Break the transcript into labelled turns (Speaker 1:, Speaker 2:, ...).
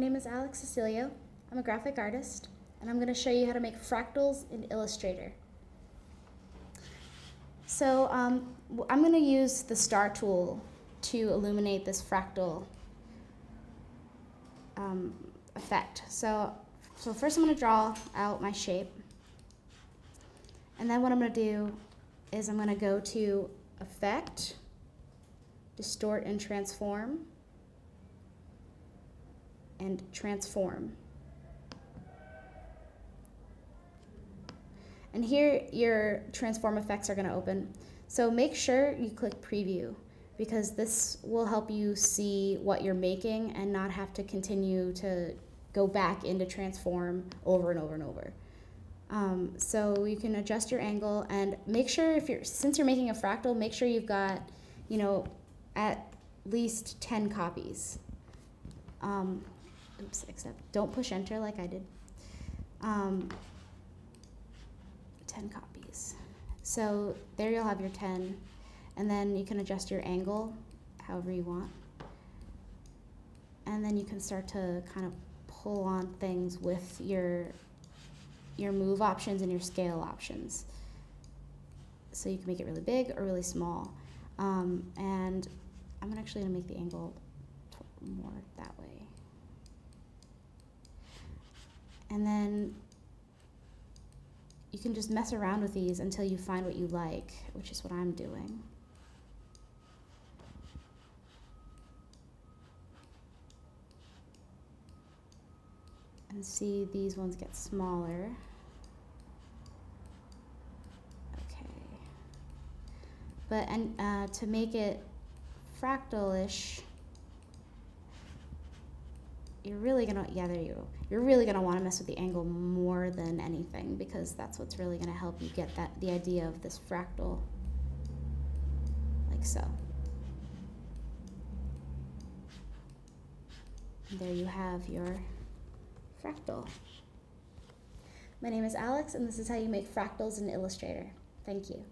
Speaker 1: name is Alex Cecilio. I'm a graphic artist, and I'm going to show you how to make fractals in Illustrator. So um, I'm going to use the star tool to illuminate this fractal um, effect. So, so first I'm going to draw out my shape. And then what I'm going to do is I'm going to go to Effect, Distort and Transform, and Transform. And here your transform effects are going to open. So make sure you click preview because this will help you see what you're making and not have to continue to go back into transform over and over and over. Um, so you can adjust your angle and make sure if you're, since you're making a fractal, make sure you've got, you know, at least 10 copies. Um, oops, except don't push enter like I did. Um, 10 copies. So there you'll have your 10, and then you can adjust your angle however you want. And then you can start to kind of pull on things with your, your move options and your scale options. So you can make it really big or really small. Um, and I'm actually to make the angle more that way. And then you can just mess around with these until you find what you like, which is what I'm doing. And see these ones get smaller. Okay. But and uh, to make it fractal-ish, you're really gonna, yeah, there you. You're really gonna wanna mess with the angle more than anything because that's what's really gonna help you get that, the idea of this fractal, like so. And there you have your fractal. My name is Alex and this is how you make fractals in Illustrator. Thank you.